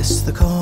Lest the corn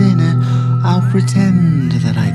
dinner? I'll pretend that I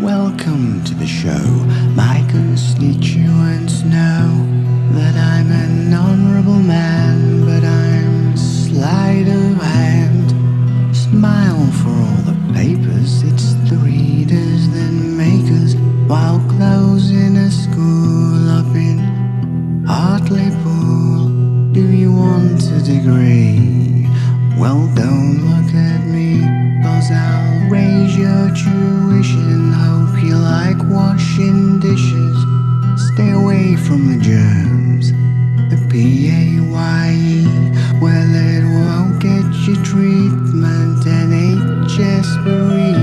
Welcome to the show. My constituents know that I'm an honorable man, but I'm sleight of hand. Smile for all the papers, it's the readers that make us while closing a school up in Hartlepool. Do you want a degree? Well, don't look at me, I'll raise your tuition. Hope you like washing dishes. Stay away from the germs. The P-A-Y-E, well, it won't get you treatment. NHS bereavement.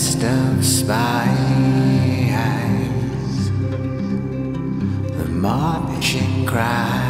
A nest of spies. The marching cries.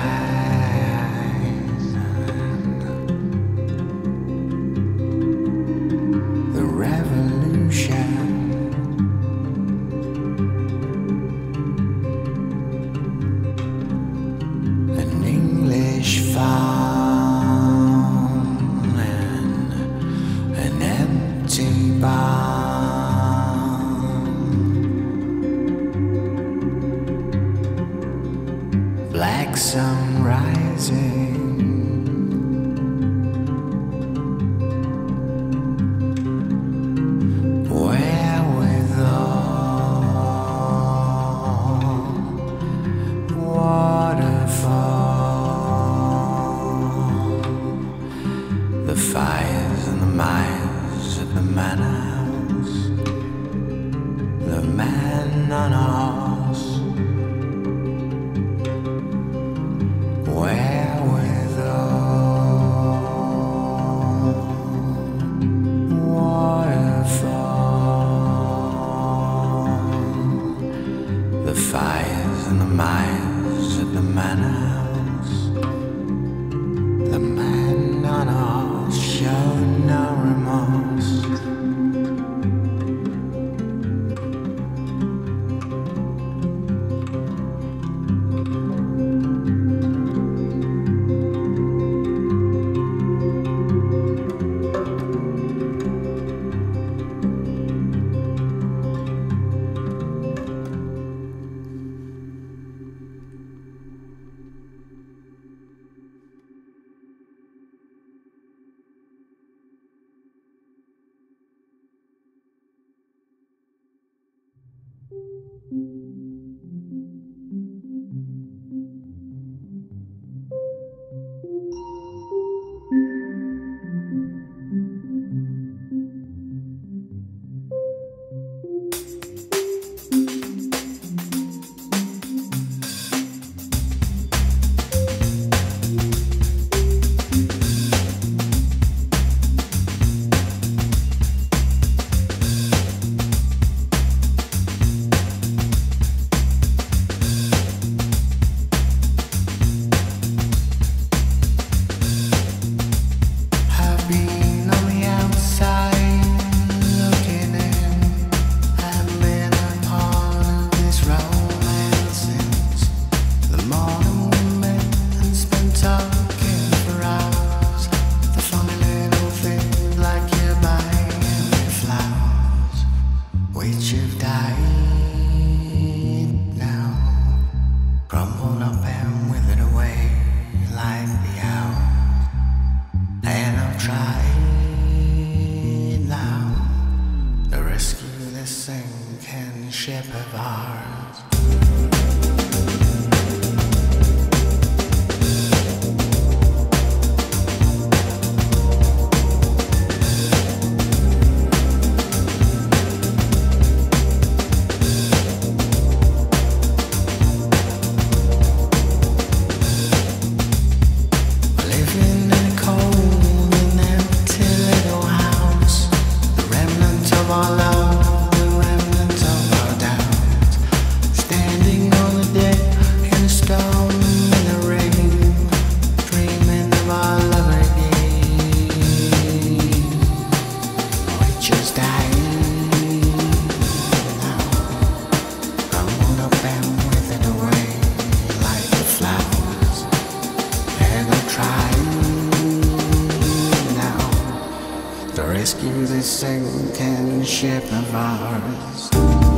rescue this sinking ship of ours.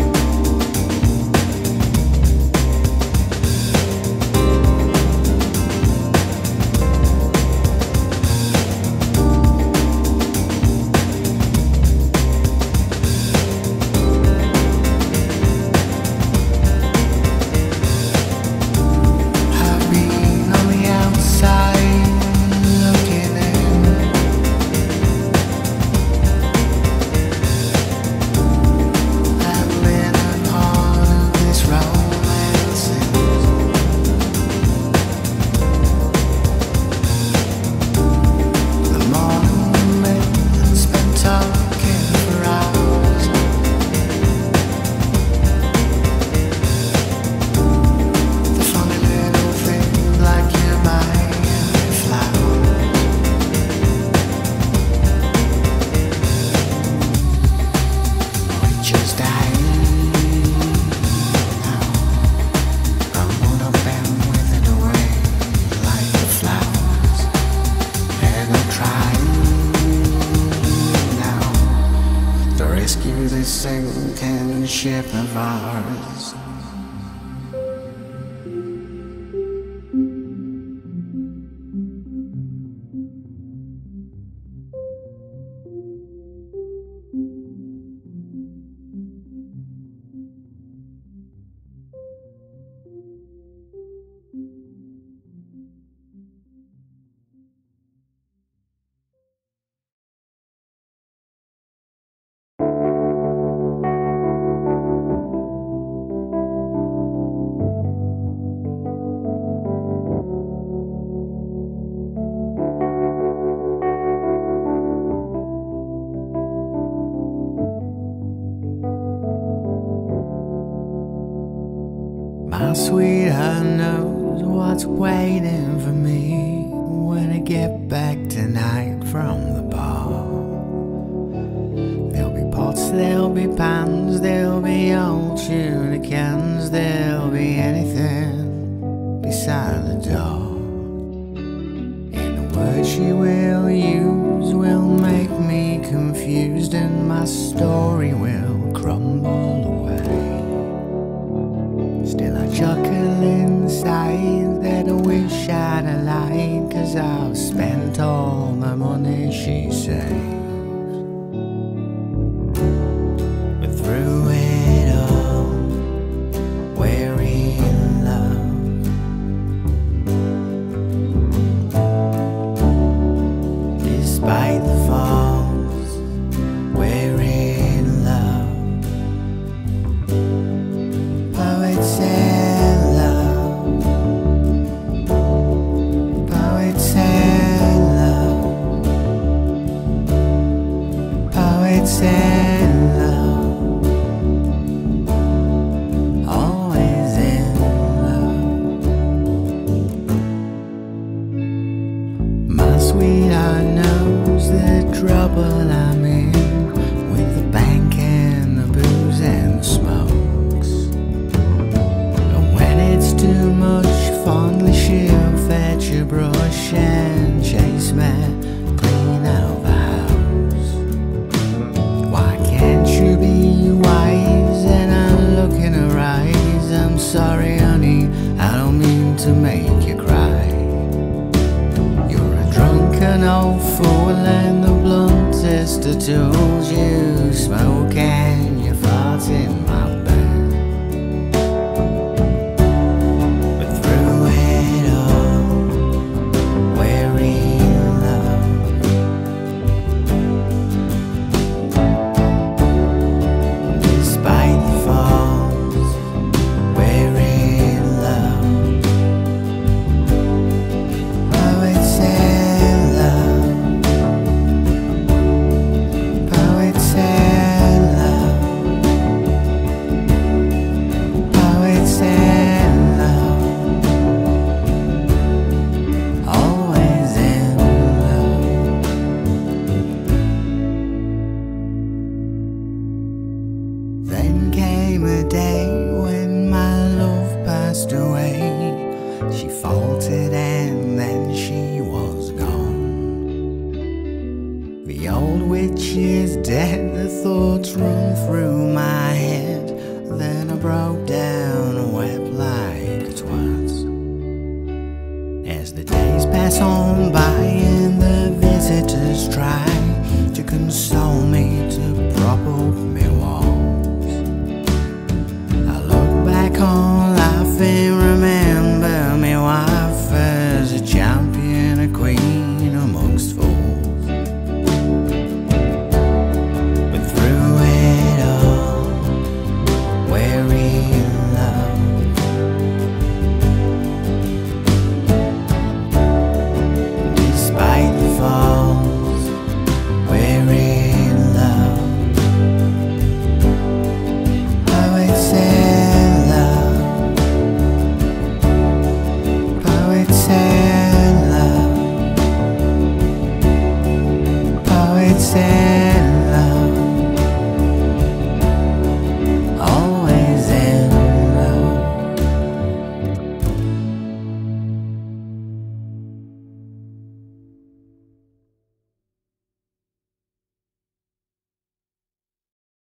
my. My sweetheart knows what's waiting for me when I get back tonight from the bar. There'll be pots, there'll be pans, there'll be old tuna cans, there'll be anything beside the door. And the words she will use will make me confused, in my story. I've spent all my money, she said. Oh. me.